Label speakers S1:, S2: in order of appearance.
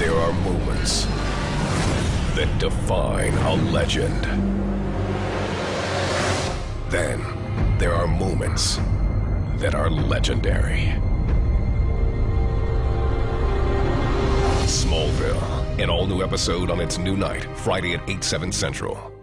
S1: There are moments that define a legend. Then there are moments that are legendary. Smallville, an all new episode on its new night, Friday at 8, 7 central.